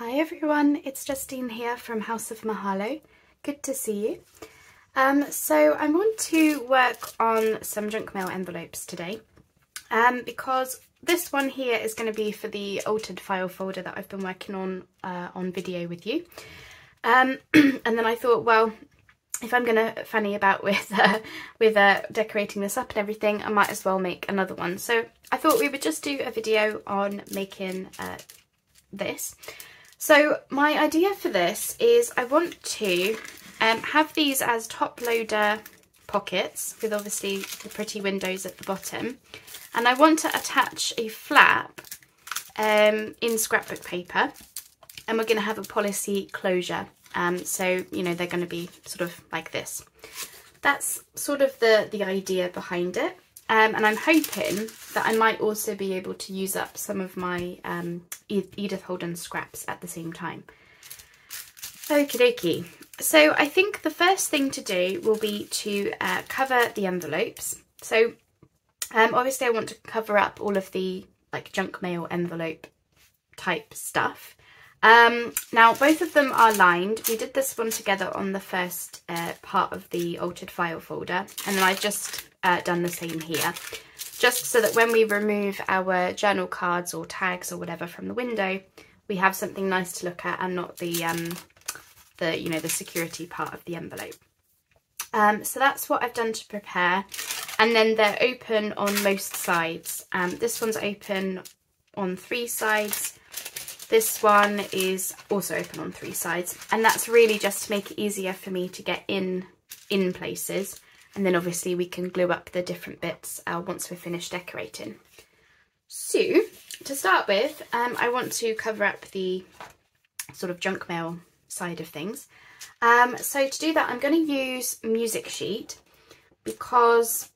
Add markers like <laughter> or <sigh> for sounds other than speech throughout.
Hi everyone, it's Justine here from House of Mahalo. Good to see you. Um, so I want to work on some junk mail envelopes today um, because this one here is going to be for the altered file folder that I've been working on uh, on video with you. Um, <clears throat> and then I thought, well, if I'm going to fanny about with <laughs> uh, with uh, decorating this up and everything, I might as well make another one. So I thought we would just do a video on making uh, this. So my idea for this is I want to um, have these as top loader pockets with obviously the pretty windows at the bottom. And I want to attach a flap um, in scrapbook paper and we're going to have a policy closure. Um, so, you know, they're going to be sort of like this. That's sort of the, the idea behind it. Um, and I'm hoping that I might also be able to use up some of my um, Edith Holden scraps at the same time. Okie dokie. So I think the first thing to do will be to uh, cover the envelopes. So um, obviously I want to cover up all of the like junk mail envelope type stuff. Um, now both of them are lined. We did this one together on the first uh, part of the altered file folder and then I've just uh, done the same here just so that when we remove our journal cards or tags or whatever from the window we have something nice to look at and not the um, the you know the security part of the envelope. Um, so that's what I've done to prepare and then they're open on most sides. Um, this one's open on three sides this one is also open on three sides and that's really just to make it easier for me to get in in places and then obviously we can glue up the different bits uh, once we're finished decorating. So to start with um, I want to cover up the sort of junk mail side of things. Um, so to do that I'm going to use music sheet because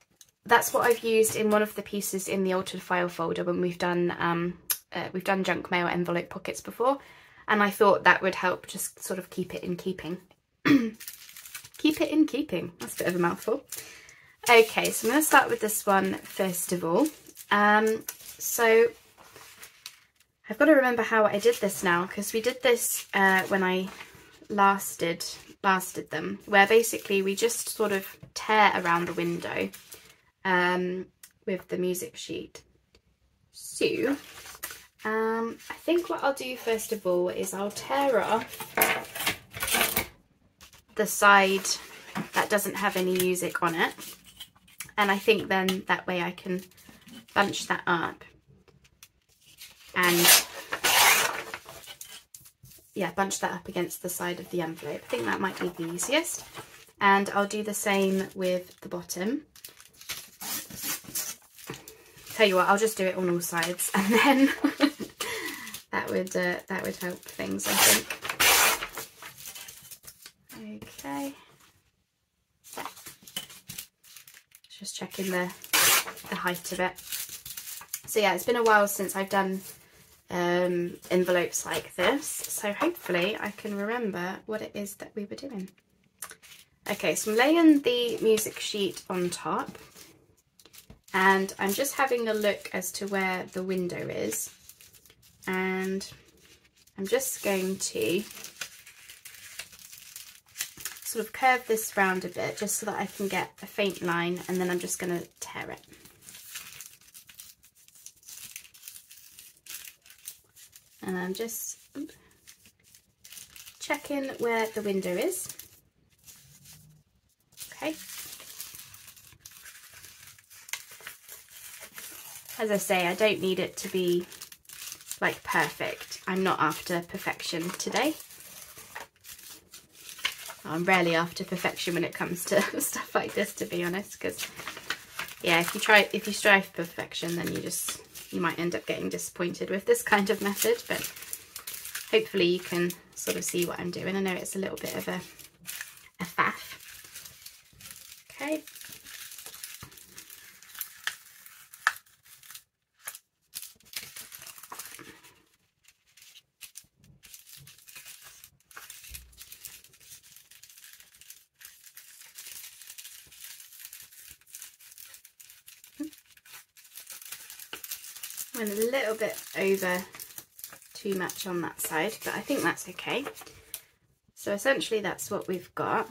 that's what I've used in one of the pieces in the altered file folder when we've done um, uh, we've done junk mail envelope pockets before and I thought that would help just sort of keep it in keeping. <clears throat> keep it in keeping, that's a bit of a mouthful. Okay, so I'm going to start with this one first of all. Um, so I've got to remember how I did this now because we did this uh, when I last did, last did them where basically we just sort of tear around the window um, with the music sheet. So um, I think what I'll do first of all is I'll tear off the side that doesn't have any music on it. And I think then that way I can bunch that up and yeah, bunch that up against the side of the envelope. I think that might be the easiest. And I'll do the same with the bottom. Tell you what, I'll just do it on all sides and then <laughs> that would uh, that would help things, I think. Okay. Just checking the the height of it. So yeah, it's been a while since I've done um, envelopes like this, so hopefully I can remember what it is that we were doing. Okay, so I'm laying the music sheet on top and I'm just having a look as to where the window is and I'm just going to sort of curve this round a bit just so that I can get a faint line and then I'm just going to tear it. And I'm just checking where the window is. Okay. As I say, I don't need it to be like perfect. I'm not after perfection today. I'm rarely after perfection when it comes to <laughs> stuff like this, to be honest, because yeah, if you try, if you strive for perfection, then you just, you might end up getting disappointed with this kind of method, but hopefully you can sort of see what I'm doing. I know it's a little bit of a, faff. Okay, went a little bit over too much on that side, but I think that's okay. So essentially that's what we've got.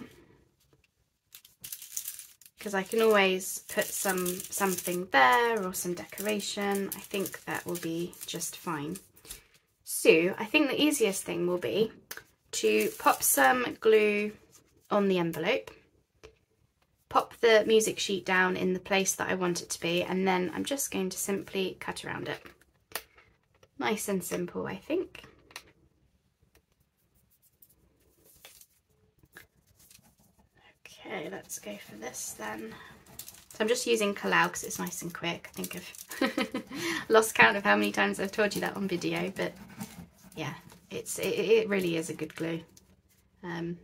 Because I can always put some something there or some decoration. I think that will be just fine. So I think the easiest thing will be to pop some glue on the envelope, pop the music sheet down in the place that I want it to be, and then I'm just going to simply cut around it. Nice and simple, I think. Okay, let's go for this then. So I'm just using Collall because it's nice and quick. I think I've <laughs> lost count of how many times I've told you that on video, but yeah, it's it, it really is a good glue. Um,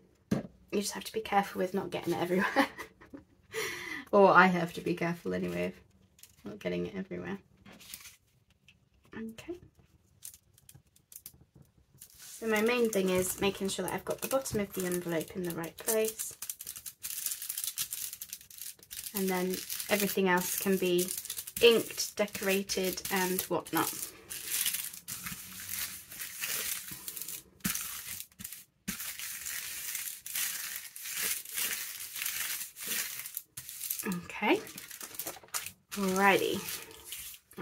you just have to be careful with not getting it everywhere. <laughs> or I have to be careful anyway of not getting it everywhere. Okay. So my main thing is making sure that I've got the bottom of the envelope in the right place. And then everything else can be inked, decorated and whatnot. Okay, alrighty.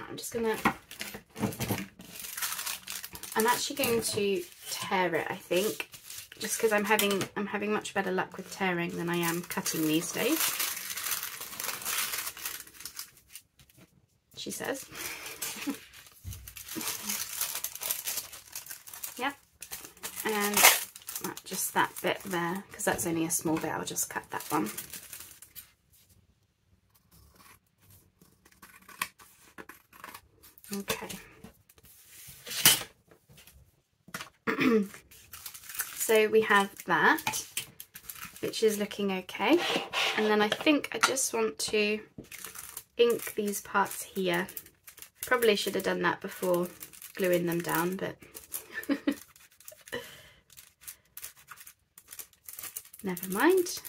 I'm just gonna, I'm actually going to tear it, I think, just because I'm having, I'm having much better luck with tearing than I am cutting these days. She says. <laughs> yep, and just that bit there, because that's only a small bit, I'll just cut that one. Okay. So we have that, which is looking okay. And then I think I just want to ink these parts here. Probably should have done that before gluing them down, but <laughs> never mind.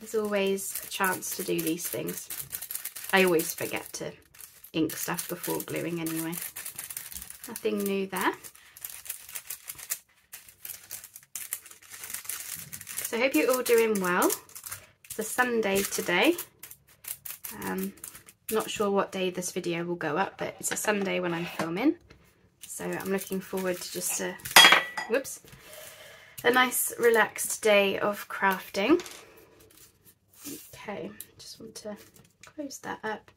There's always a chance to do these things. I always forget to ink stuff before gluing anyway. Nothing new there. So I hope you're all doing well. It's a Sunday today. Um, not sure what day this video will go up, but it's a Sunday when I'm filming. So I'm looking forward to just a, whoops, a nice relaxed day of crafting. Okay, just want to close that up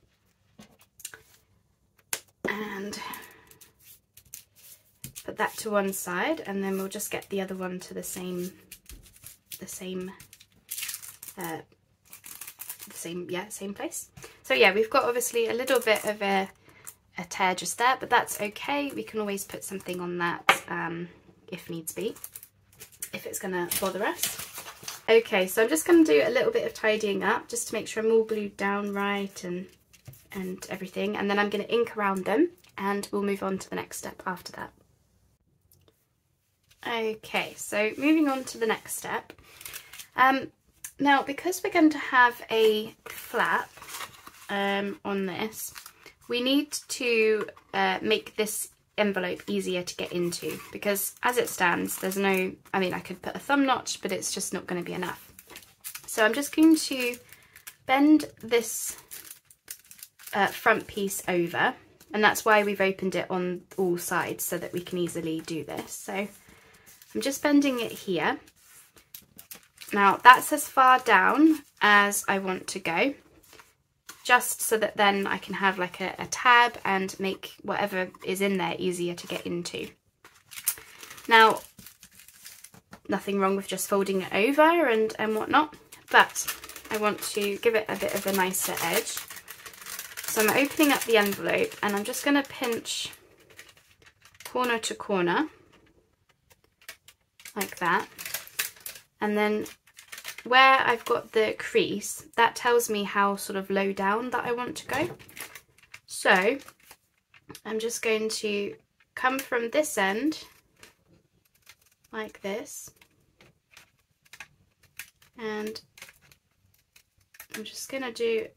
and put that to one side and then we'll just get the other one to the same the same uh, the same yeah same place. So yeah we've got obviously a little bit of a, a tear just there but that's okay. We can always put something on that um, if needs be if it's gonna bother us. Okay so I'm just gonna do a little bit of tidying up just to make sure I'm all glued down right and and everything and then I'm to ink around them and we'll move on to the next step after that. Okay, so moving on to the next step. Um, now, because we're going to have a flap um, on this, we need to uh, make this envelope easier to get into because as it stands, there's no, I mean, I could put a thumb notch, but it's just not going to be enough. So I'm just going to bend this uh, front piece over and that's why we've opened it on all sides so that we can easily do this. So I'm just bending it here. Now that's as far down as I want to go just so that then I can have like a, a tab and make whatever is in there easier to get into. Now, nothing wrong with just folding it over and, and whatnot, but I want to give it a bit of a nicer edge. So I'm opening up the envelope and I'm just going to pinch corner to corner like that. And then where I've got the crease, that tells me how sort of low down that I want to go. So I'm just going to come from this end like this and I'm just going to do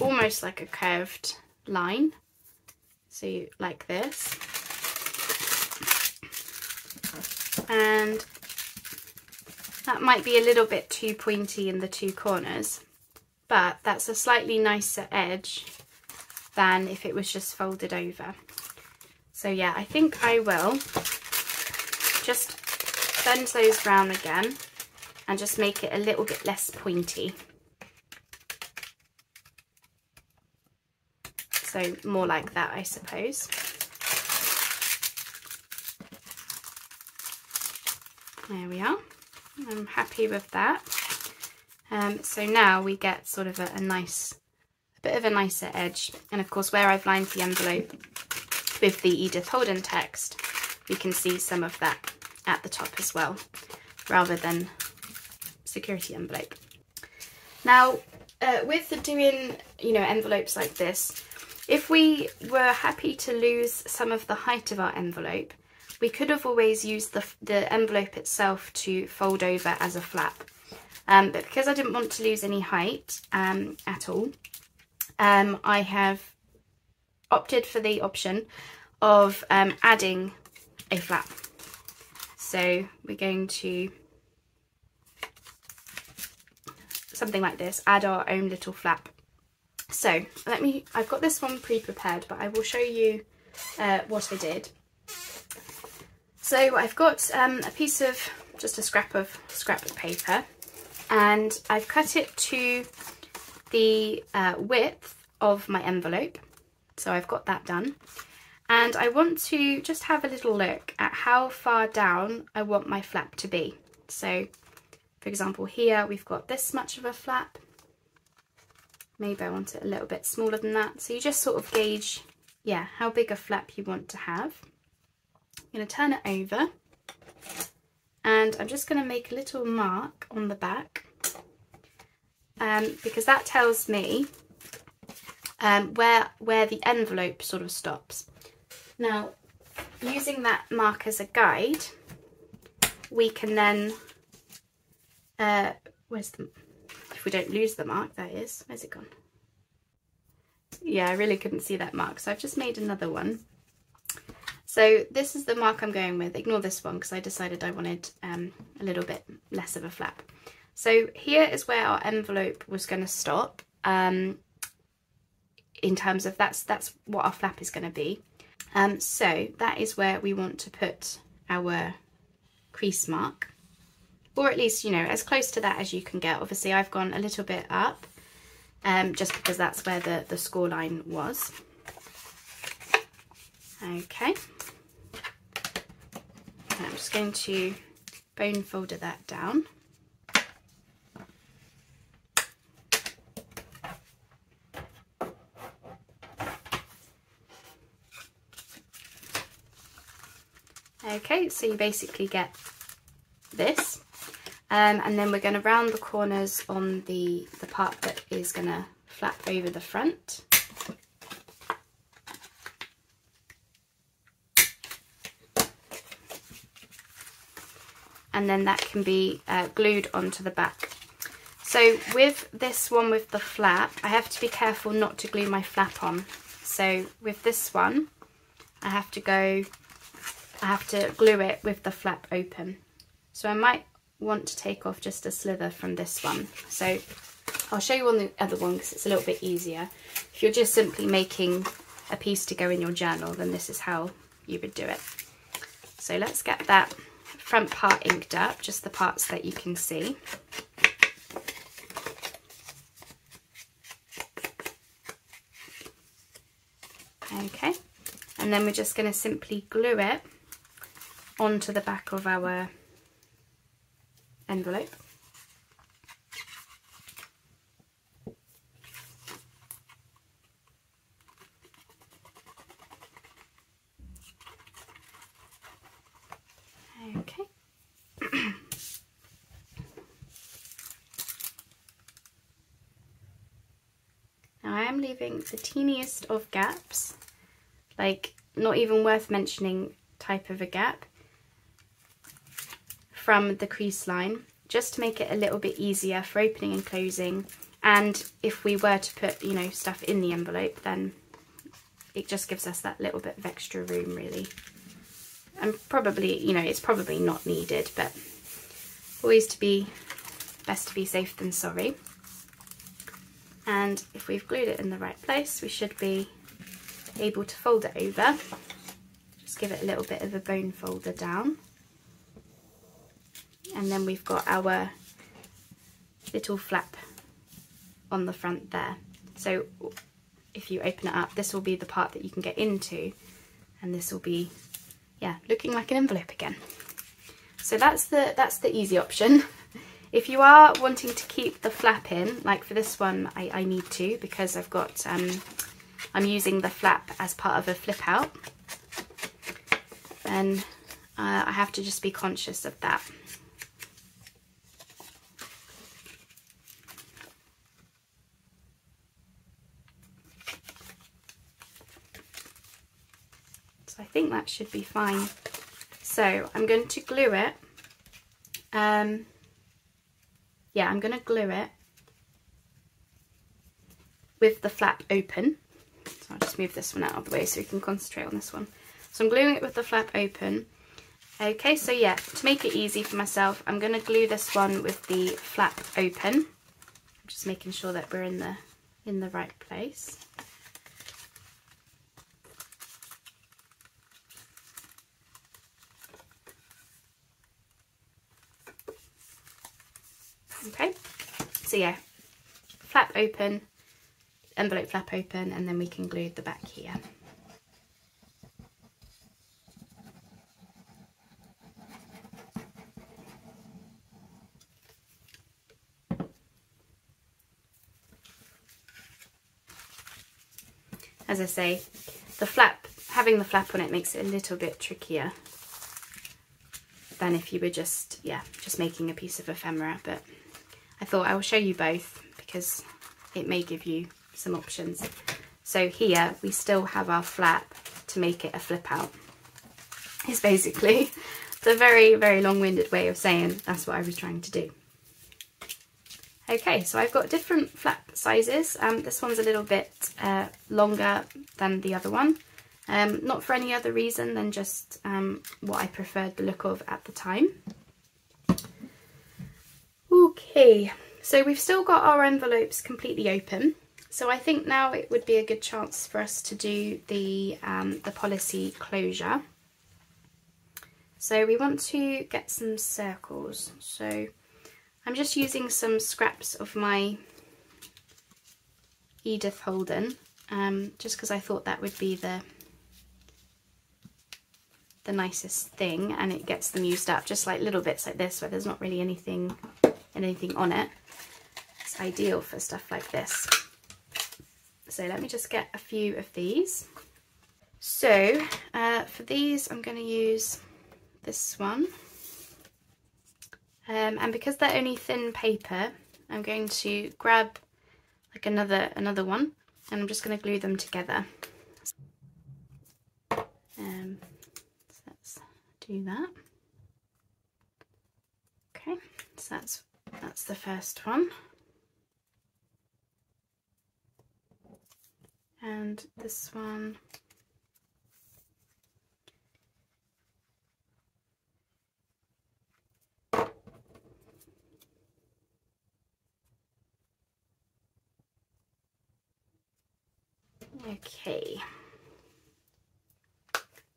almost like a curved line. So like this. And that might be a little bit too pointy in the two corners, but that's a slightly nicer edge than if it was just folded over. So yeah, I think I will just bend those round again and just make it a little bit less pointy. So more like that, I suppose. There we are. I'm happy with that. Um, so now we get sort of a, a nice, a bit of a nicer edge. And of course, where I've lined the envelope with the Edith Holden text, we can see some of that at the top as well, rather than security envelope. Now, uh, with doing, you know, envelopes like this, if we were happy to lose some of the height of our envelope, we could have always used the, the envelope itself to fold over as a flap. Um, but because I didn't want to lose any height um, at all, um, I have opted for the option of um, adding a flap. So we're going to, something like this, add our own little flap. So let me, I've got this one pre-prepared, but I will show you uh, what I did. So I've got um, a piece of, just a scrap of scrap paper, and I've cut it to the uh, width of my envelope. So I've got that done. And I want to just have a little look at how far down I want my flap to be. So for example here we've got this much of a flap. Maybe I want it a little bit smaller than that. So you just sort of gauge, yeah, how big a flap you want to have. I'm going to turn it over and I'm just going to make a little mark on the back um, because that tells me um, where, where the envelope sort of stops. Now, using that mark as a guide, we can then, uh, where's the, if we don't lose the mark, that is, where's it gone? Yeah, I really couldn't see that mark, so I've just made another one. So this is the mark I'm going with. Ignore this one because I decided I wanted um, a little bit less of a flap. So here is where our envelope was going to stop. Um, in terms of that's that's what our flap is going to be. Um, so that is where we want to put our crease mark or at least, you know, as close to that as you can get. Obviously, I've gone a little bit up um, just because that's where the, the score line was. Okay. I'm just going to bone folder that down. Okay, so you basically get this. Um, and then we're going to round the corners on the, the part that is going to flap over the front. And then that can be uh, glued onto the back. So with this one with the flap, I have to be careful not to glue my flap on. So with this one, I have to go I have to glue it with the flap open. So I might want to take off just a slither from this one. So I'll show you on the other one because it's a little bit easier. If you're just simply making a piece to go in your journal, then this is how you would do it. So let's get that front part inked up, just the parts that you can see. Okay, and then we're just going to simply glue it onto the back of our envelope. Okay. now The teeniest of gaps, like not even worth mentioning type of a gap from the crease line just to make it a little bit easier for opening and closing. And if we were to put you know stuff in the envelope then it just gives us that little bit of extra room really. I'm probably, you know, it's probably not needed, but always to be, best to be safe than sorry. And if we've glued it in the right place, we should be able to fold it over. Just give it a little bit of a bone folder down. And then we've got our little flap on the front there. So if you open it up, this will be the part that you can get into and this will be, yeah, looking like an envelope again. So that's the, that's the easy option. <laughs> If you are wanting to keep the flap in, like for this one, I, I need to because I've got, um, I'm using the flap as part of a flip out. Then uh, I have to just be conscious of that. So I think that should be fine. So I'm going to glue it. Um, yeah, I'm going to glue it with the flap open. So I'll just move this one out of the way so we can concentrate on this one. So I'm gluing it with the flap open. Okay, so yeah, to make it easy for myself, I'm going to glue this one with the flap open. I'm just making sure that we're in the in the right place. Okay, so yeah, flap open, envelope flap open, and then we can glue the back here. As I say, the flap, having the flap on it makes it a little bit trickier than if you were just, yeah, just making a piece of ephemera, but I thought I will show you both because it may give you some options. So here we still have our flap to make it a flip out. It's basically <laughs> the very, very long-winded way of saying that's what I was trying to do. Okay, so I've got different flap sizes. Um, this one's a little bit uh, longer than the other one. Um, not for any other reason than just um, what I preferred the look of at the time. Okay, so we've still got our envelopes completely open. So I think now it would be a good chance for us to do the, um, the policy closure. So we want to get some circles. So I'm just using some scraps of my Edith Holden, um, just because I thought that would be the the nicest thing and it gets them used up just like little bits like this where there's not really anything anything on it. It's ideal for stuff like this. So let me just get a few of these. So uh, for these I'm going to use this one. Um, and because they're only thin paper, I'm going to grab like another another one and I'm just going to glue them together. Um, so let's do that. Okay, so that's that's the first one. And this one. Okay.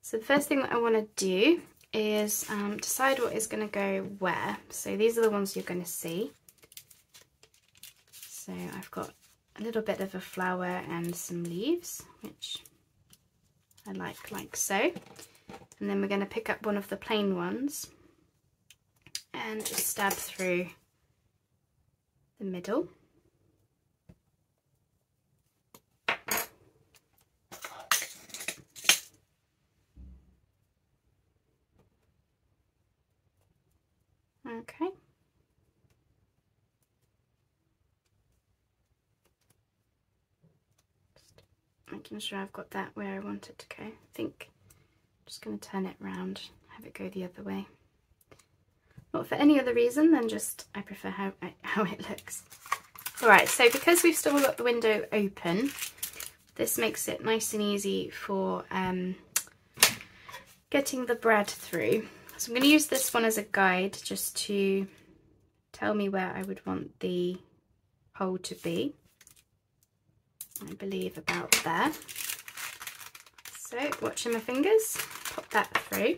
So the first thing that I want to do is um, decide what is going to go where. So these are the ones you're going to see. So I've got a little bit of a flower and some leaves, which I like like so. And then we're going to pick up one of the plain ones and just stab through the middle. Okay. Just making sure I've got that where I want it to go. I think I'm just going to turn it round, have it go the other way. Not for any other reason than just I prefer how, <laughs> how it looks. Alright, so because we've still got the window open, this makes it nice and easy for um, getting the brad through. So I'm going to use this one as a guide just to tell me where I would want the hole to be. I believe about there. So watching my fingers, pop that through.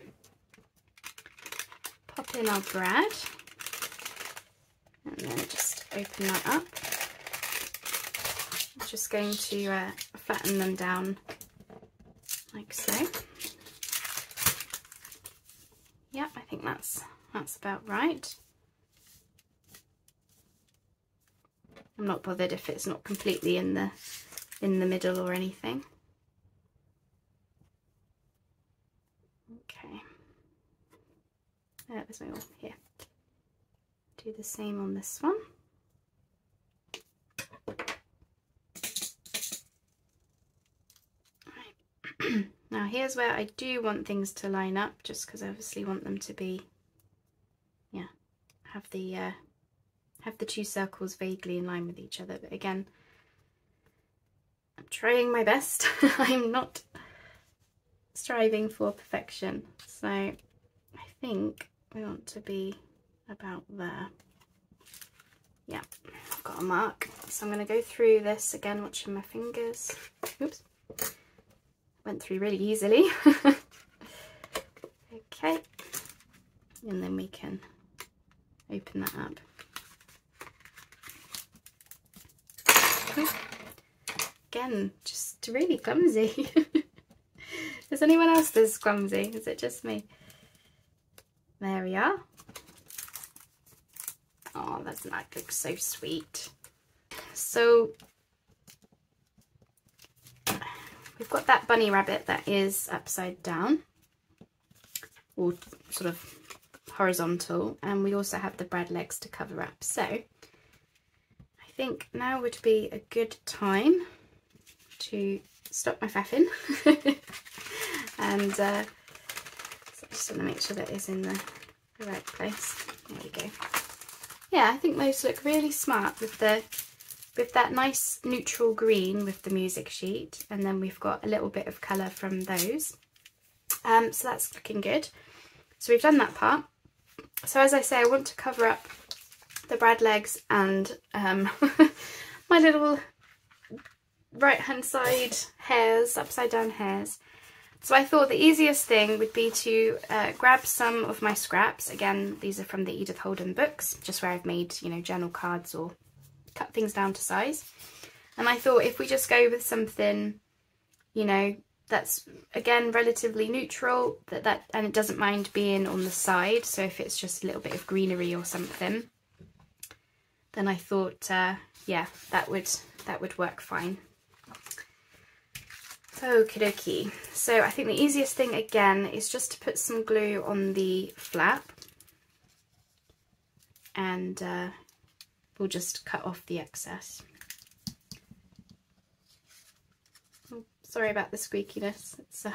Pop in our brad and then just open that up. I'm just going to uh, flatten them down like so. Yep, I think that's that's about right. I'm not bothered if it's not completely in the in the middle or anything. Okay. there's my awl here. Do the same on this one. <clears throat> now here's where I do want things to line up just because I obviously want them to be yeah have the uh, have the two circles vaguely in line with each other but again trying my best. <laughs> I'm not striving for perfection. So I think we want to be about there. Yeah I've got a mark. So I'm going to go through this again watching my fingers. Oops. Went through really easily. <laughs> okay, and then we can open that up. Again, just really clumsy. <laughs> Is anyone else this clumsy? Is it just me? There we are. Oh, that's that looks so sweet. So we've got that bunny rabbit that is upside down or sort of horizontal and we also have the brad legs to cover up so I think now would be a good time to stop my faffing <laughs> and uh, so I just want to make sure that is in the, right place there we go yeah I think those look really smart with the with that nice neutral green with the music sheet and then we've got a little bit of colour from those. Um, so that's looking good. So we've done that part. So as I say, I want to cover up the brad legs and um, <laughs> my little right hand side hares, upside down hares. So I thought the easiest thing would be to uh, grab some of my scraps. Again, these are from the Edith Holden books, just where I've made, you know, journal cards or cut things down to size. And I thought if we just go with something, you know, that's again relatively neutral that that and it doesn't mind being on the side so if it's just a little bit of greenery or something then I thought uh, yeah that would that would work fine okie dokie so I think the easiest thing again is just to put some glue on the flap and uh, we'll just cut off the excess. Oh, sorry about the squeakiness. It's uh,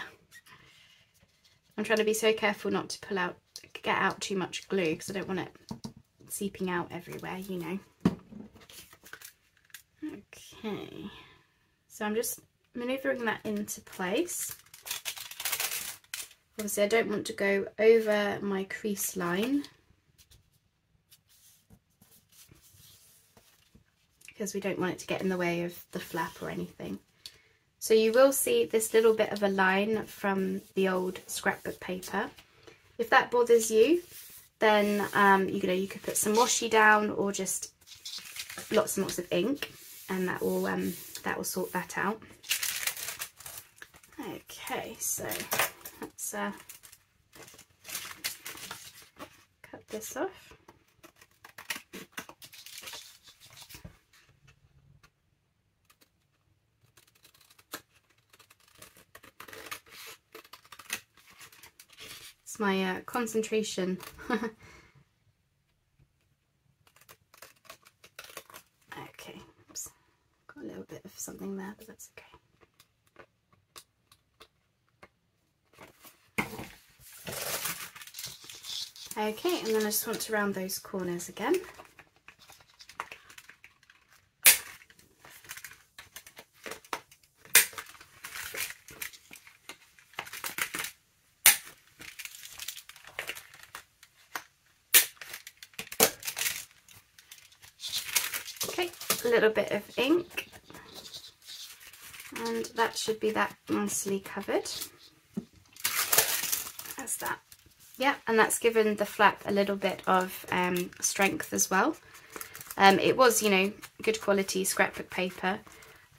I'm trying to be so careful not to pull out, get out too much glue because I don't want it seeping out everywhere, you know. Okay, so I'm just manoeuvring that into place. Obviously I don't want to go over my crease line because we don't want it to get in the way of the flap or anything. So you will see this little bit of a line from the old scrapbook paper. If that bothers you, then um, you know you could put some washi down or just lots and lots of ink, and that will um, that will sort that out. Okay, so let's uh, cut this off. It's my uh, concentration. <laughs> okay, Oops. got a little bit of something there, but that's okay. Okay, and then I just want to round those corners again. Okay, a little bit of ink and that should be that nicely covered. That's that yeah, and that's given the flap a little bit of um, strength as well. Um, it was, you know, good quality scrapbook paper,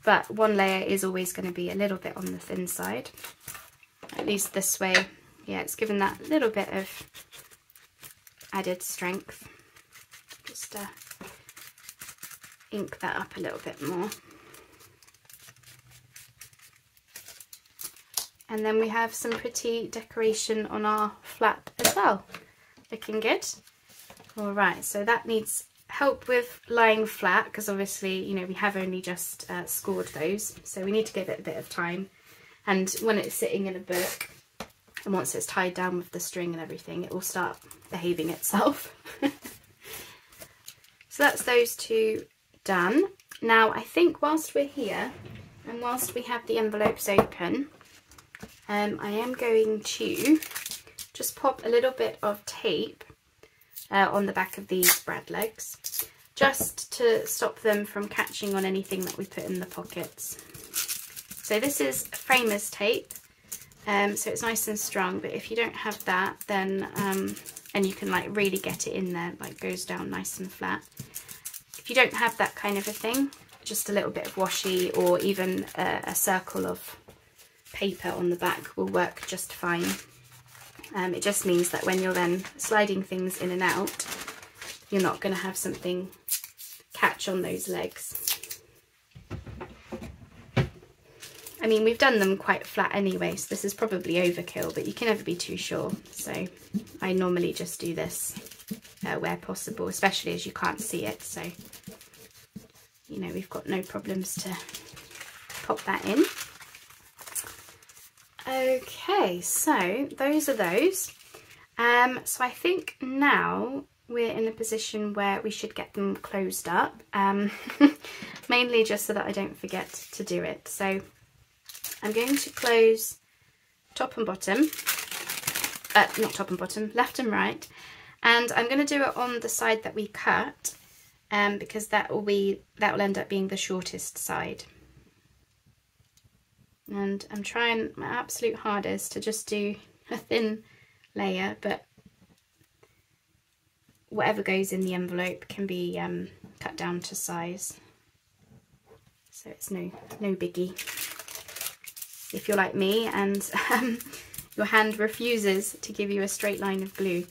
but one layer is always going to be a little bit on the thin side. At least this way, yeah, it's given that little bit of added strength. Just uh, ink that up a little bit more. And then we have some pretty decoration on our flap as well. Looking good. All right, so that needs help with lying flat because obviously, you know, we have only just uh, scored those. So we need to give it a bit of time. And when it's sitting in a book, and once it's tied down with the string and everything, it will start behaving itself. <laughs> so that's those two done. Now, I think whilst we're here, and whilst we have the envelopes open, um, I am going to just pop a little bit of tape uh, on the back of these brad legs just to stop them from catching on anything that we put in the pockets. So this is framer's tape, um, so it's nice and strong, but if you don't have that, then, um, and you can like really get it in there, like goes down nice and flat. If you don't have that kind of a thing, just a little bit of washi or even a, a circle of paper on the back will work just fine. Um, it just means that when you're then sliding things in and out, you're not going to have something catch on those legs. I mean, we've done them quite flat anyway, so this is probably overkill, but you can never be too sure. So I normally just do this uh, where possible, especially as you can't see it. So, you know, we've got no problems to pop that in. Okay, so those are those. Um, so I think now we're in a position where we should get them closed up, um, <laughs> mainly just so that I don't forget to do it. So I'm going to close top and bottom, uh, not top and bottom, left and right, and I'm going to do it on the side that we cut um, because that will be that will end up being the shortest side and I'm trying my absolute hardest to just do a thin layer but whatever goes in the envelope can be um, cut down to size. So it's no no biggie. If you're like me and <laughs> um, your hand refuses to give you a straight line of glue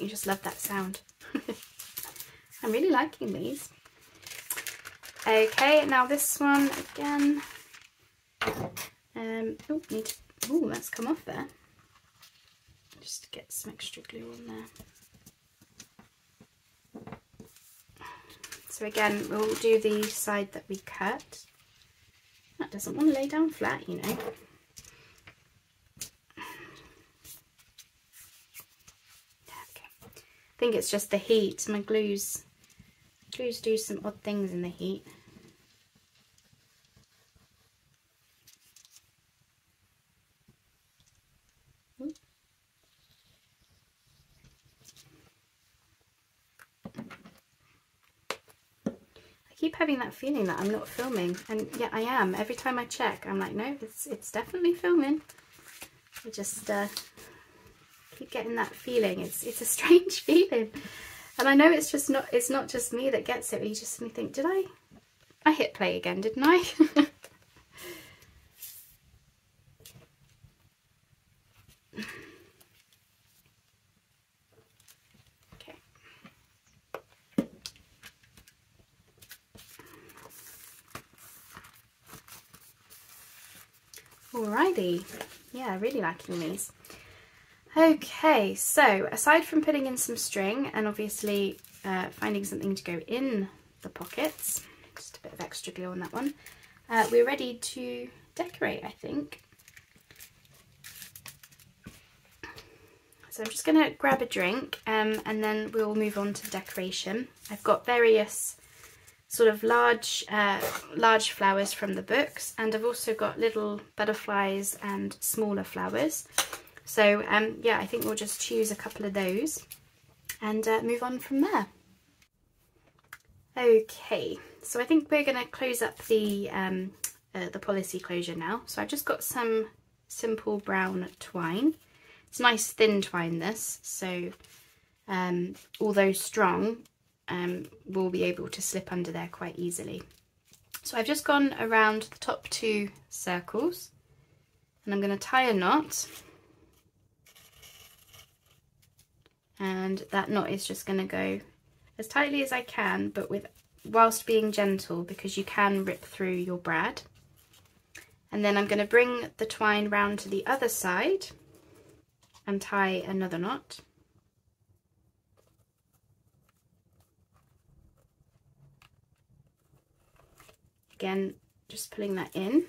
you just love that sound. <laughs> I'm really liking these. Okay, now this one again. Um, oh, need. Oh, that's come off there. Just to get some extra glue on there. So again, we'll do the side that we cut. That doesn't want to lay down flat, you know. Think it's just the heat. My glues, glues do some odd things in the heat. I keep having that feeling that I'm not filming and yet I am. Every time I check I'm like no it's it's definitely filming. I just uh, getting that feeling. It's it's a strange <laughs> feeling. And I know it's just not it's not just me that gets it, you just think, did I I hit play again, didn't I? <laughs> okay. Alrighty. Yeah, really liking these. Okay, so aside from putting in some string and obviously uh, finding something to go in the pockets, just a bit of extra glue on that one, uh, we're ready to decorate, I think. So I'm just going to grab a drink um, and then we'll move on to decoration. I've got various sort of large, uh, large flowers from the books and I've also got little butterflies and smaller flowers. So um, yeah, I think we'll just choose a couple of those and uh, move on from there. Okay, so I think we're going to close up the, um, uh, the policy closure now. So I've just got some simple brown twine. It's nice thin twine this, so um, although strong, um, will be able to slip under there quite easily. So I've just gone around the top two circles and I'm going to tie a knot and that knot is just going to go as tightly as I can but with whilst being gentle because you can rip through your brad and then I'm going to bring the twine round to the other side and tie another knot Again, just pulling that in.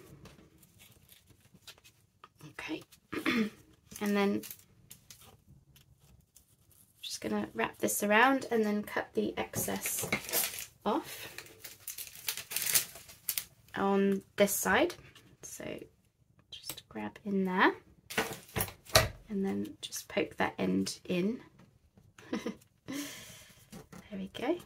Okay. <clears throat> and then going to wrap this around and then cut the excess off on this side. So just grab in there and then just poke that end in. <laughs> there we go.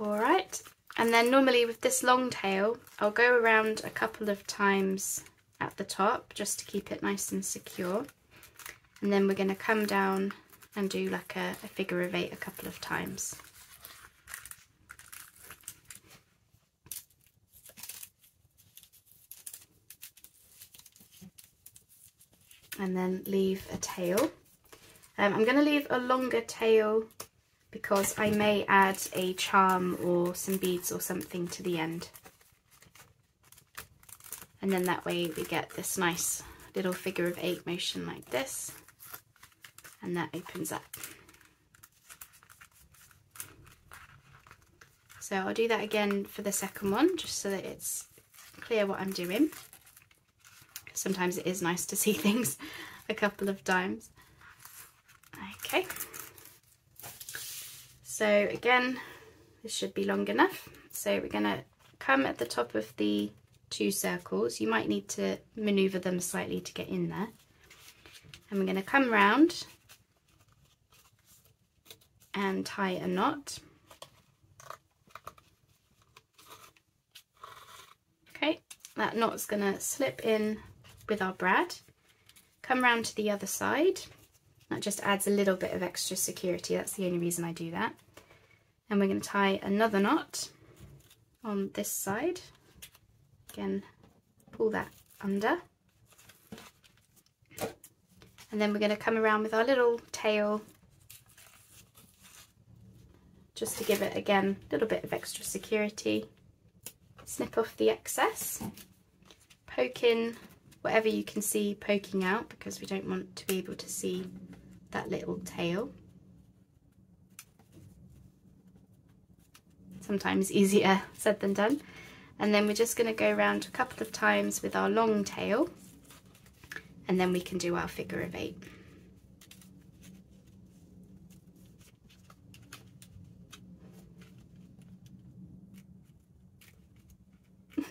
All right, and then normally with this long tail, I'll go around a couple of times at the top just to keep it nice and secure. And then we're going to come down and do like a, a figure of eight a couple of times. and then leave a tail. Um, I'm going to leave a longer tail because I may add a charm or some beads or something to the end. And then that way we get this nice little figure of eight motion like this. And that opens up. So I'll do that again for the second one, just so that it's clear what I'm doing. Sometimes it is nice to see <laughs> things a couple of times. Okay. So again, this should be long enough. So we're going to come at the top of the two circles. You might need to maneuver them slightly to get in there. And we're going to come round and tie a knot. Okay, that knot's going to slip in with our brad. Come round to the other side. That just adds a little bit of extra security. That's the only reason I do that and we're going to tie another knot on this side again pull that under and then we're going to come around with our little tail just to give it again a little bit of extra security snip off the excess poke in whatever you can see poking out because we don't want to be able to see that little tail sometimes easier <laughs> said than done. And then we're just going to go around a couple of times with our long tail and then we can do our figure of eight.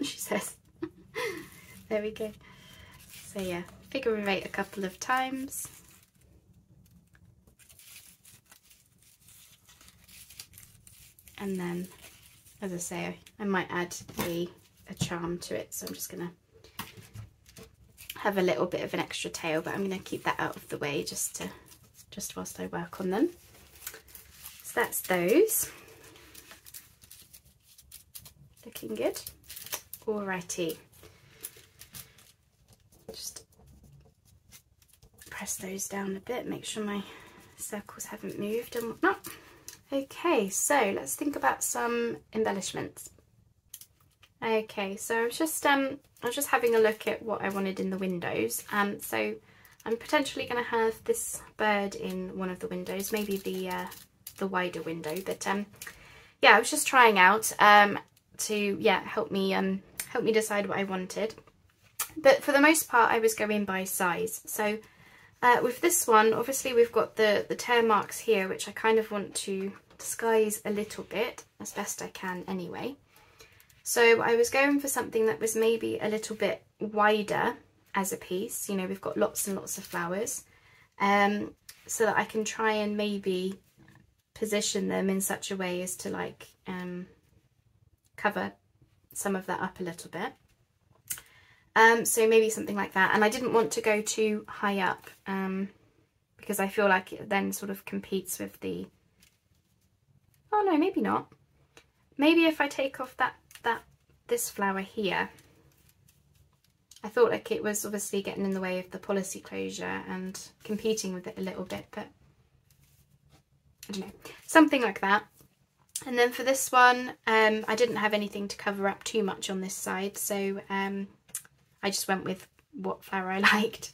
she says. There we go. So yeah, figure of eight a couple of times. And then as I say, I might add a, a charm to it. So I'm just going to have a little bit of an extra tail, but I'm going to keep that out of the way just to just whilst I work on them. So that's those. Looking good. Alrighty. Just press those down a bit, make sure my circles haven't moved and whatnot. Okay, so let's think about some embellishments. Okay, so I was just um I was just having a look at what I wanted in the windows. Um, so I'm potentially going to have this bird in one of the windows, maybe the uh, the wider window. But um, yeah, I was just trying out um to yeah help me um help me decide what I wanted. But for the most part, I was going by size. So uh, with this one, obviously we've got the, the tear marks here, which I kind of want to disguise a little bit, as best I can anyway. So I was going for something that was maybe a little bit wider as a piece. You know, we've got lots and lots of flowers. Um, so that I can try and maybe position them in such a way as to like um, cover some of that up a little bit. Um, so maybe something like that. And I didn't want to go too high up um, because I feel like it then sort of competes with the... Oh no, maybe not. Maybe if I take off that, that this flower here, I thought like it was obviously getting in the way of the policy closure and competing with it a little bit, but I don't know, something like that. And then for this one, um, I didn't have anything to cover up too much on this side, so um, I just went with what flower I <laughs> liked.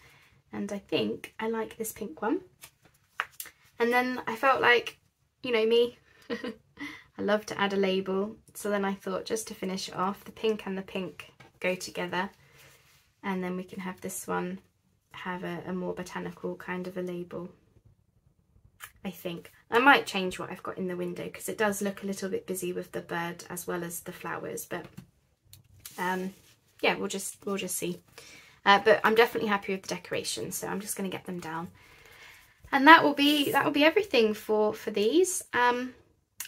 And I think I like this pink one. And then I felt like, you know me, <laughs> I love to add a label. So then I thought just to finish off, the pink and the pink go together. And then we can have this one have a, a more botanical kind of a label. I think. I might change what I've got in the window because it does look a little bit busy with the bird as well as the flowers, but um, yeah, we'll just we'll just see. Uh, but I'm definitely happy with the decoration, so I'm just going to get them down. And that will be that will be everything for for these. Um,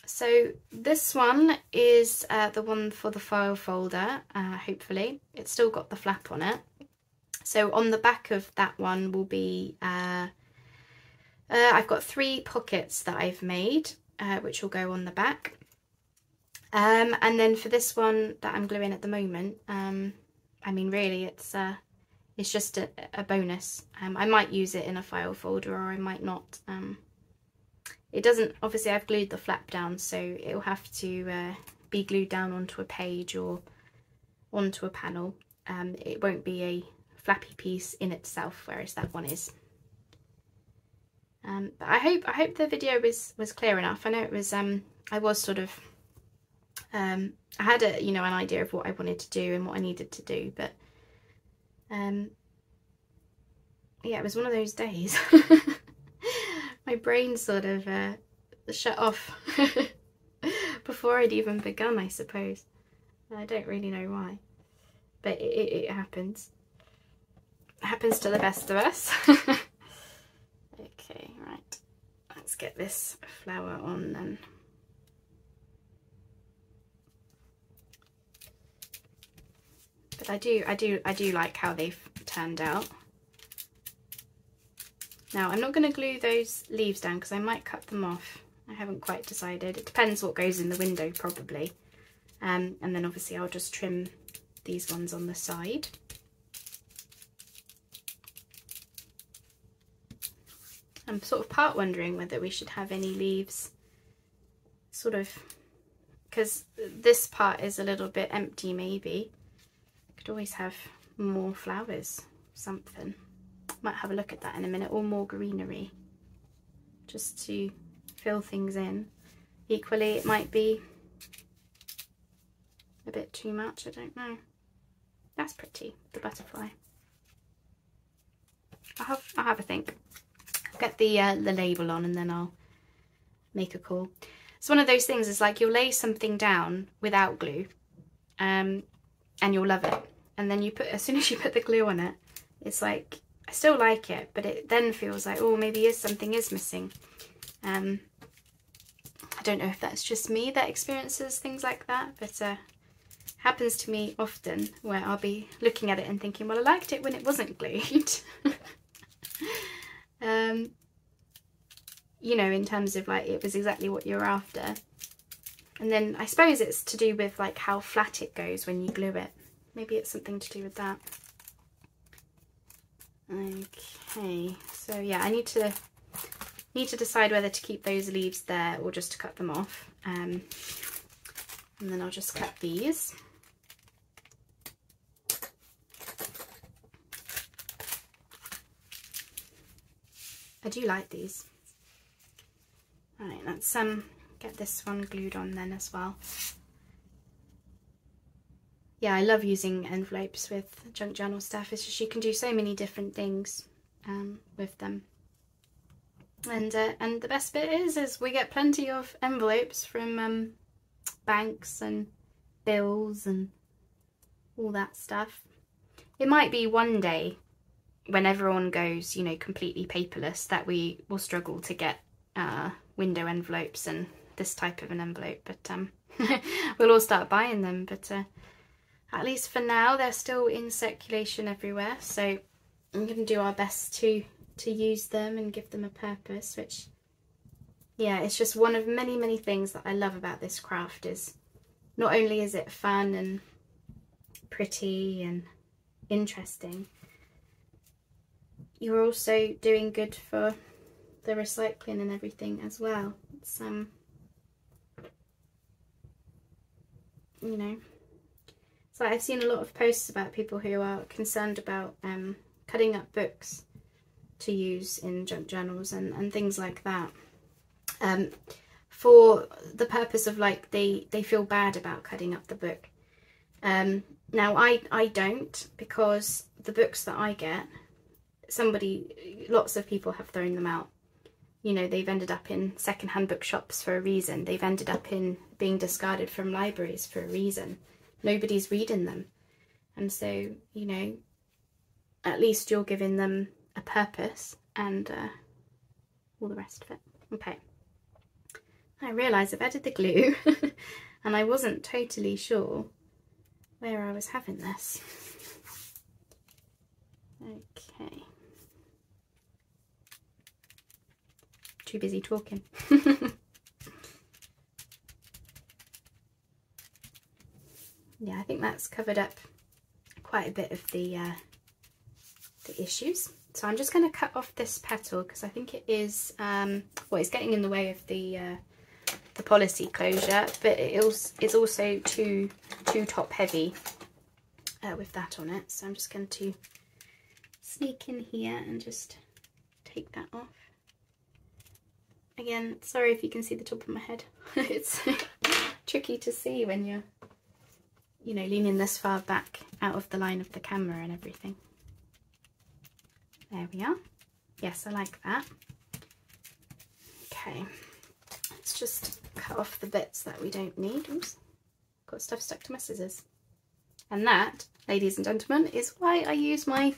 so this one is uh, the one for the file folder, uh, hopefully. It's still got the flap on it. So on the back of that one will be uh, uh, I've got three pockets that I've made, uh, which will go on the back. Um, and then for this one that I'm gluing at the moment, um, I mean, really, it's uh, it's just a, a bonus. Um, I might use it in a file folder or I might not. Um, it doesn't, obviously I've glued the flap down, so it'll have to uh, be glued down onto a page or onto a panel. Um, it won't be a flappy piece in itself, whereas that one is. Um, but I hope I hope the video was was clear enough. I know it was um I was sort of um I had a you know an idea of what I wanted to do and what I needed to do, but um yeah, it was one of those days. <laughs> My brain sort of uh, shut off <laughs> before I'd even begun, I suppose. I don't really know why, but it, it, it happens. It happens to the best of us. <laughs> Okay, right. Let's get this flower on then. But I do, I do, I do like how they've turned out. Now, I'm not going to glue those leaves down because I might cut them off. I haven't quite decided. It depends what goes in the window, probably. Um, and then obviously I'll just trim these ones on the side. I'm sort of part wondering whether we should have any leaves sort of because this part is a little bit empty maybe could always have more flowers something. Might have a look at that in a minute or more greenery just to fill things in. Equally it might be a bit too much I don't know. That's pretty the butterfly. I'll have, I'll have a think. Get the uh, the label on and then I'll make a call. It's one of those things, it's like you'll lay something down without glue um, and you'll love it. And then you put, as soon as you put the glue on it, it's like, I still like it, but it then feels like, oh, maybe is something is missing. Um, I don't know if that's just me that experiences things like that, but uh, happens to me often where I'll be looking at it and thinking, well, I liked it when it wasn't glued. <laughs> um, you know, in terms of like it was exactly what you're after. And then I suppose it's to do with like how flat it goes when you glue it. Maybe it's something to do with that. Okay, so yeah, I need to need to decide whether to keep those leaves there or just to cut them off. Um, and then I'll just cut these. I do like these. Right, let's um get this one glued on then as well. Yeah, I love using envelopes with junk journal stuff. It's just you can do so many different things um, with them. And uh, and the best bit is is we get plenty of envelopes from um, banks and bills and all that stuff. It might be one day when everyone goes, you know, completely paperless that we will struggle to get uh, window envelopes and this type of an envelope, but um, <laughs> we'll all start buying them. But uh, at least for now, they're still in circulation everywhere. So I'm going to do our best to to use them and give them a purpose, which, yeah, it's just one of many, many things that I love about this craft is not only is it fun and pretty and interesting, you're also doing good for the recycling and everything as well. It's um you know so I've seen a lot of posts about people who are concerned about um, cutting up books to use in junk journals and, and things like that. Um, for the purpose of like they they feel bad about cutting up the book. Um, now I I don't because the books that I get somebody lots of people have thrown them out. You know they've ended up in secondhand bookshops for a reason. They've ended up in being discarded from libraries for a reason nobody's reading them. And so you know at least you're giving them a purpose and uh, all the rest of it. Okay. I realise I've added the glue <laughs> and I wasn't totally sure where I was having this. Okay. Too busy talking. <laughs> yeah, I think that's covered up quite a bit of the uh, the issues. So I'm just going to cut off this petal because I think it is, um, well, it's getting in the way of the uh, the policy closure, but it's also too too top heavy uh, with that on it. So I'm just going to sneak in here and just take that off. Again, sorry if you can see the top of my head. <laughs> it's <laughs> tricky to see when you're, you know, leaning this far back out of the line of the camera and everything. There we are. Yes, I like that. Okay, let's just cut off the bits that we don't need. Oops, got stuff stuck to my scissors. And that, ladies and gentlemen, is why I use my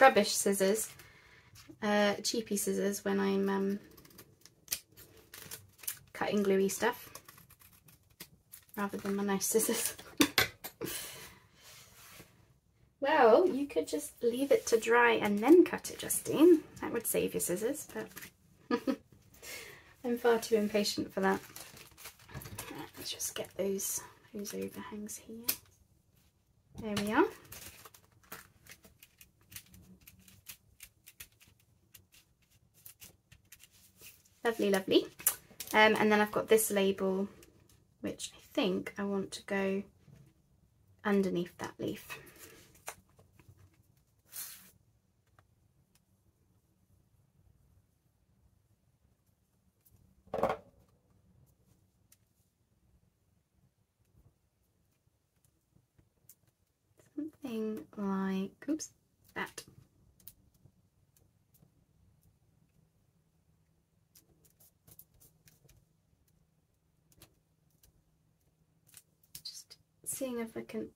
rubbish scissors, uh, cheapy scissors, when I'm um, cutting gluey stuff rather than my nice scissors. <laughs> well, you could just leave it to dry and then cut it, Justine. That would save your scissors, but <laughs> I'm far too impatient for that. let's just get those, those overhangs here. There we are. Lovely, lovely. Um, and then I've got this label, which I think I want to go underneath that leaf. Something like, oops, that. Seeing if I can,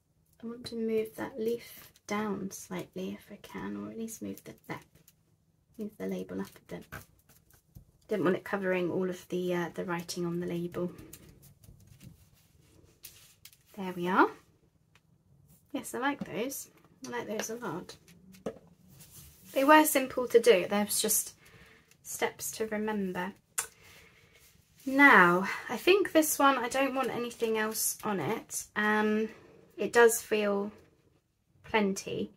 I want to move that leaf down slightly if I can, or at least move the, that, move the label up a bit. Didn't want it covering all of the, uh, the writing on the label. There we are. Yes, I like those. I like those a lot. They were simple to do. There's just steps to remember. Now, I think this one, I don't want anything else on it. Um, it does feel plenty.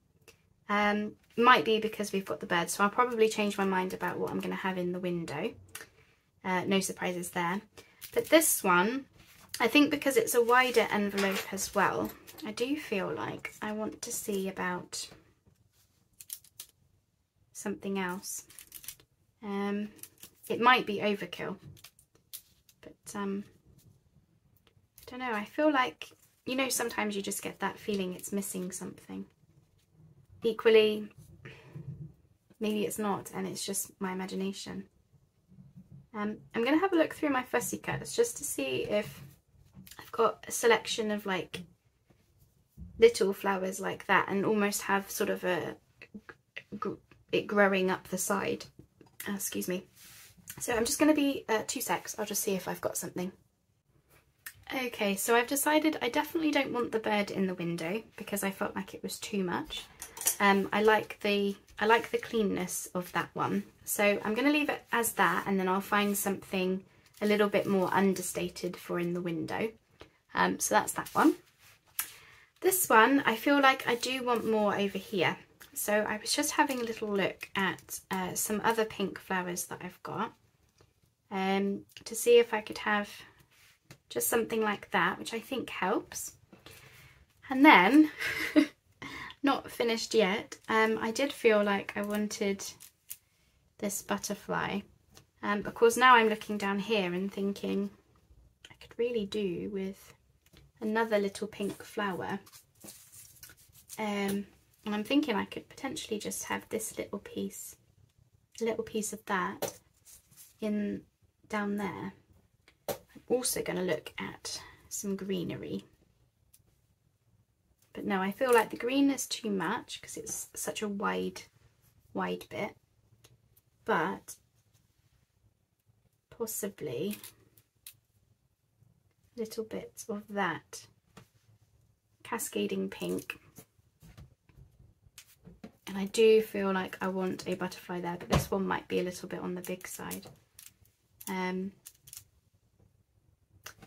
Um, might be because we've got the bird, so I'll probably change my mind about what I'm going to have in the window. Uh, no surprises there. But this one, I think because it's a wider envelope as well, I do feel like I want to see about something else. Um, it might be overkill um, I don't know, I feel like, you know, sometimes you just get that feeling it's missing something. Equally, maybe it's not and it's just my imagination. Um, I'm going to have a look through my fussy cuts just to see if I've got a selection of like little flowers like that and almost have sort of a it growing up the side. Uh, excuse me. So I'm just going to be uh, two secs. I'll just see if I've got something. Okay, so I've decided I definitely don't want the bird in the window because I felt like it was too much. Um, I like the I like the cleanness of that one. So I'm going to leave it as that and then I'll find something a little bit more understated for in the window. Um, so that's that one. This one, I feel like I do want more over here. So I was just having a little look at uh, some other pink flowers that I've got um, to see if I could have just something like that, which I think helps. And then, <laughs> not finished yet, um, I did feel like I wanted this butterfly. Um, of course, now I'm looking down here and thinking I could really do with another little pink flower. Um, and I'm thinking I could potentially just have this little piece, a little piece of that in down there. I'm also going to look at some greenery. But no, I feel like the green is too much because it's such a wide, wide bit. But possibly little bits of that cascading pink and I do feel like I want a butterfly there but this one might be a little bit on the big side um,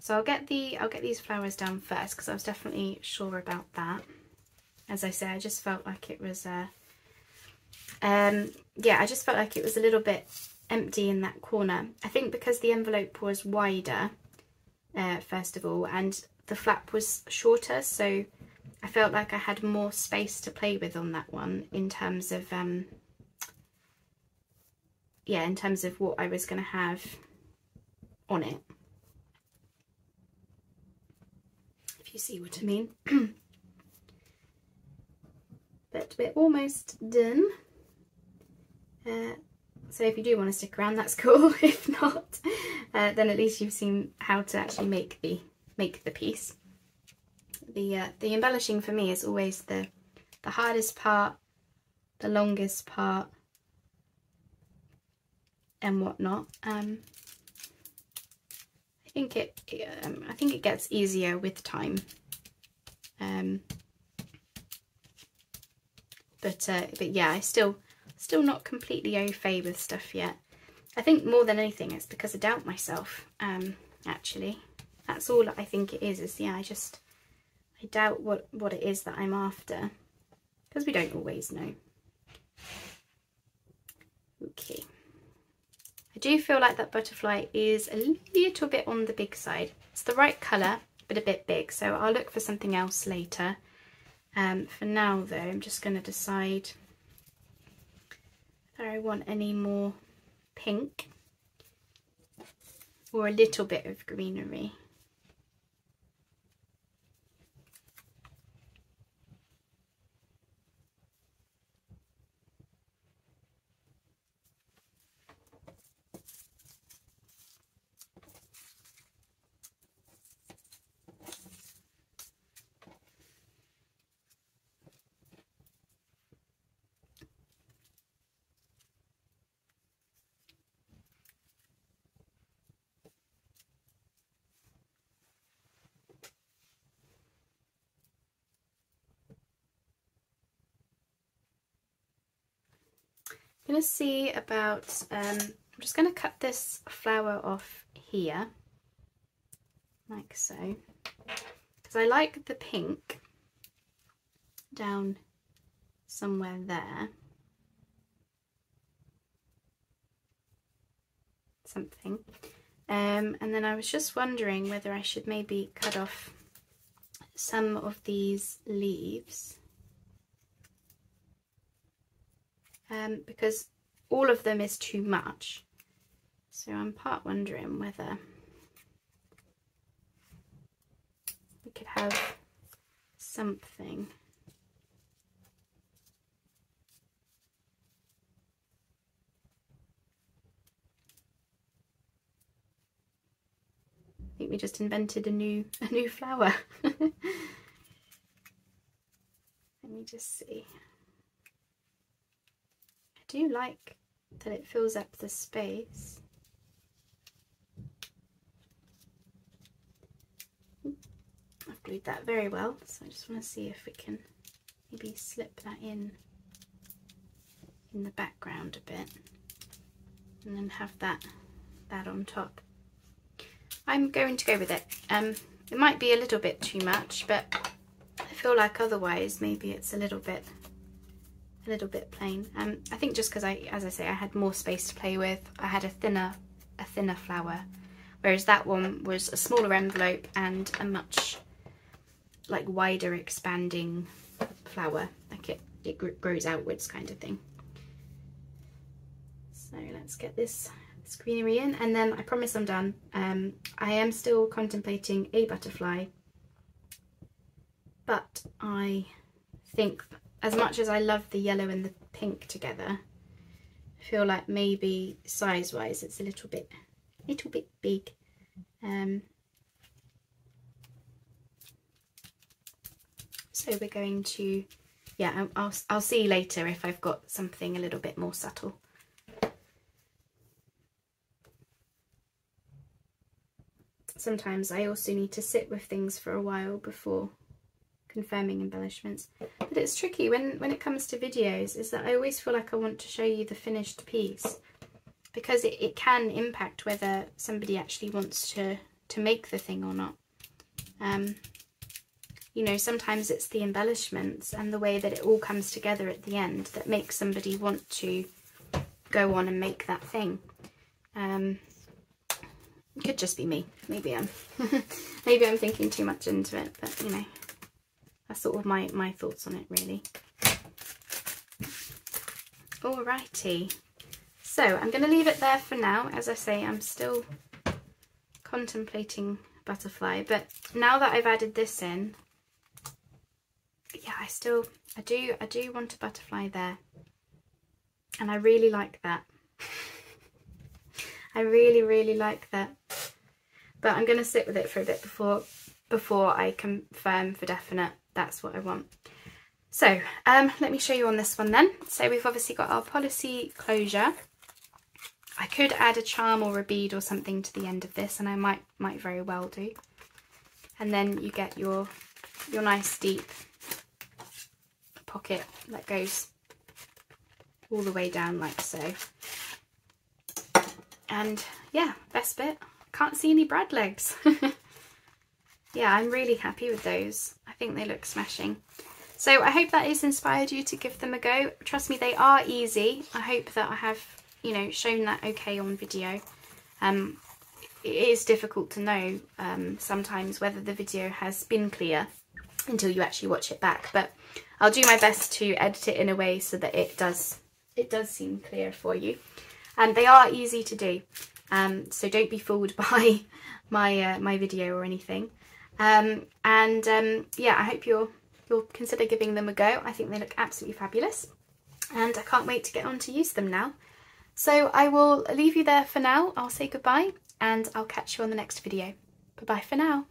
so I'll get the I'll get these flowers down first because I was definitely sure about that. As I say I just felt like it was uh, um, yeah I just felt like it was a little bit empty in that corner. I think because the envelope was wider uh, first of all and the flap was shorter so I felt like I had more space to play with on that one in terms of um, yeah in terms of what I was going to have on it. If you see what I mean. <clears throat> But we're almost done. Uh, so if you do want to stick around that's <laughs> cool. If not uh, then at least you've seen how to actually make the make the piece. The uh, the embellishing for me is always the the hardest part the longest part and whatnot. Um, I think it um, I think it gets easier with time. Um, but uh, but yeah I still still not completely au fait with stuff yet. I think more than anything it's because I doubt myself um, actually. That's all I think it is is yeah I just I doubt what what it is that I'm after. Because we don't always know. Okay do feel like that butterfly is a little bit on the big side? It's the right colour but a bit big. So I'll look for something else later. Um, for now though I'm just going to decide if I want any more pink or a little bit of greenery. I'm going to see about, um, I'm just going to cut this flower off here, like so, because I like the pink down somewhere there. Something. Um, and then I was just wondering whether I should maybe cut off some of these leaves um, because all of them is too much. So I'm part wondering whether we could have something. I think we just invented a new a new flower. <laughs> Let me just see. Do like that it fills up the space. I've glued that very well, so I just want to see if we can maybe slip that in in the background a bit and then have that that on top. I'm going to go with it. Um, it might be a little bit too much, but I feel like otherwise maybe it's a little bit a little bit plain. Um, I think just because I, as I say, I had more space to play with. I had a thinner a thinner flower, whereas that one was a smaller envelope and a much like wider expanding flower. Like it it grows outwards kind of thing. So let's get this, greenery in and then I promise I'm done. Um, I am still contemplating a butterfly but I think as much as I love the yellow and the pink together I feel like maybe size wise it's a little bit little bit big. Um, so we're going to yeah I'll, I'll see later if I've got something a little bit more subtle. Sometimes I also need to sit with things for a while before confirming embellishments. But it's tricky when, when it comes to videos is that I always feel like I want to show you the finished piece because it, it can impact whether somebody actually wants to, to make the thing or not. Um, you know, sometimes it's the embellishments and the way that it all comes together at the end that makes somebody want to go on and make that thing. Um, it could just be me. Maybe I'm <laughs> maybe I'm thinking too much into it, but you know, that's sort of my, my thoughts on it really. Alrighty. So I'm going to leave it there for now. As I say, I'm still contemplating butterfly, but now that I've added this in, yeah, I still, I do, I do want a butterfly there. And I really like that. <laughs> I really, really like that. But I'm going to sit with it for a bit before before I confirm for definite that's what I want. So um, let me show you on this one then. So we've obviously got our policy closure. I could add a charm or a bead or something to the end of this and I might might very well do. And then you get your your nice deep pocket that goes all the way down like so. And yeah, best bit, can't see any brad legs. <laughs> yeah, I'm really happy with those. Think they look smashing. So I hope that has inspired you to give them a go. Trust me, they are easy. I hope that I have, you know, shown that okay on video. Um, it is difficult to know um, sometimes whether the video has been clear until you actually watch it back. But I'll do my best to edit it in a way so that it does it does seem clear for you. And they are easy to do. Um, so don't be fooled <laughs> by my uh, my video or anything. Um, and um, yeah, I hope you'll you'll consider giving them a go. I think they look absolutely fabulous, and I can't wait to get on to use them now. So I will leave you there for now. I'll say goodbye, and I'll catch you on the next video. Bye bye for now.